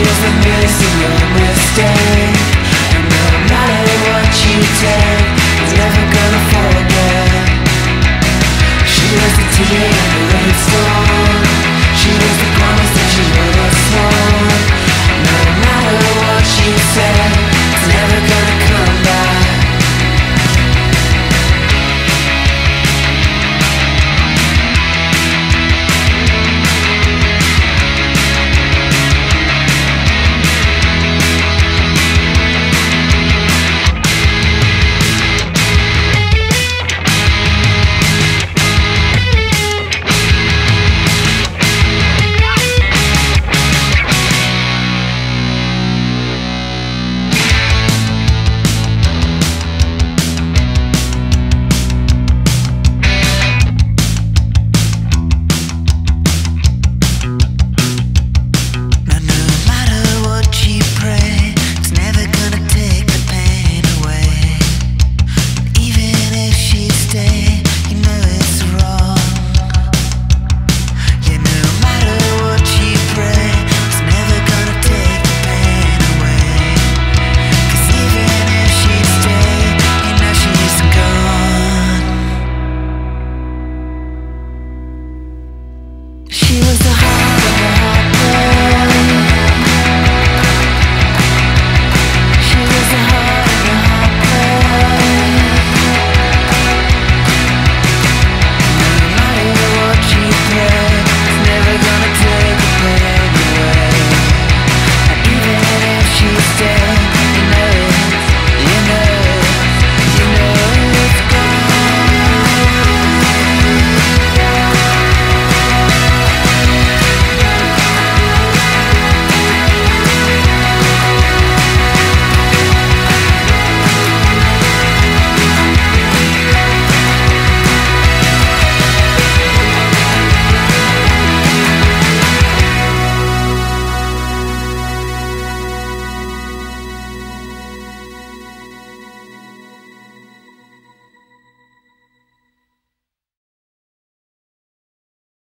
is the missing your mistake.